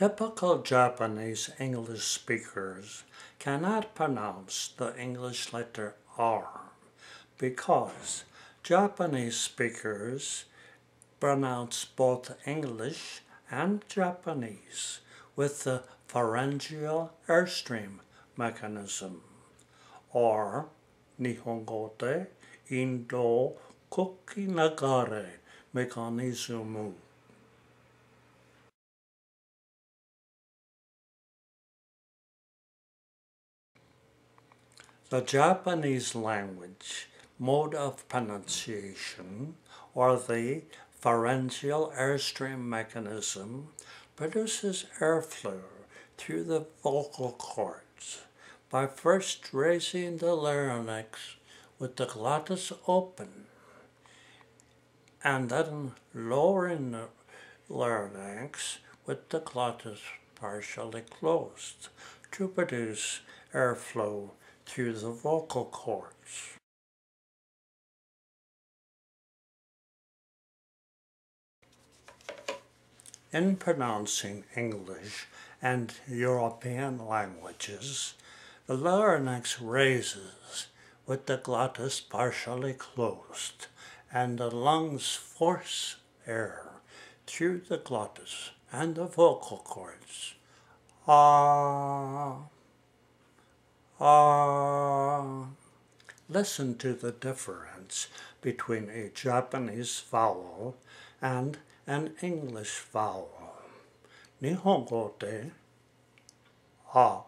Typical Japanese English speakers cannot pronounce the English letter R because Japanese speakers pronounce both English and Japanese with the pharyngeal airstream mechanism or Nihongo de Indo Kokinagare mechanism. The Japanese language mode of pronunciation or the pharyngeal airstream mechanism produces airflow through the vocal cords. By first raising the larynx with the glottis open and then lowering the larynx with the glottis partially closed to produce airflow through the vocal cords. In pronouncing English and European languages, the larynx raises with the glottis partially closed, and the lungs force air through the glottis and the vocal cords. Ah, ah. Listen to the difference between a Japanese vowel and an English vowel. Nihongo de ah,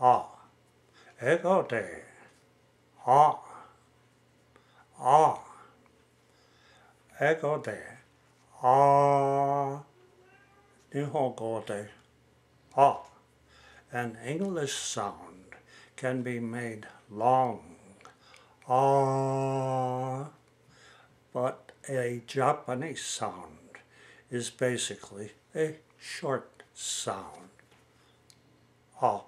ah. Eigo de ah, ah. Eigo de ah. Nihongo de ah. An English sound can be made long. Ah. But a Japanese sound is basically a short sound. Ah.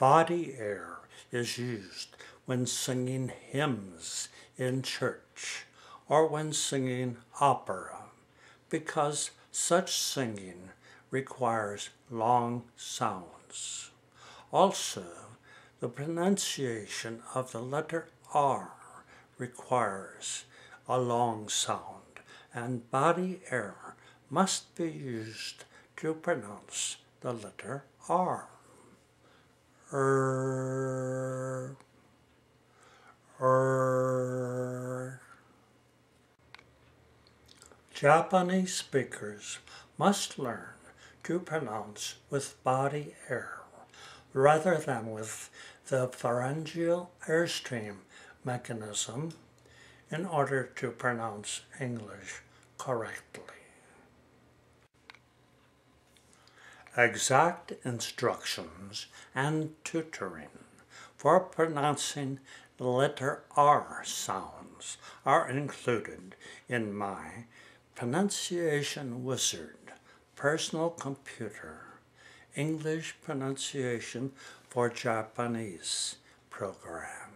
Body air is used when singing hymns in church or when singing opera because such singing requires long sounds. Also, the pronunciation of the letter R requires a long sound, and body air must be used to pronounce the letter R. Er, er. Japanese speakers must learn to pronounce with body air rather than with the pharyngeal airstream mechanism in order to pronounce English correctly. Exact instructions and tutoring for pronouncing the letter R sounds are included in my Pronunciation Wizard personal computer English pronunciation for Japanese program.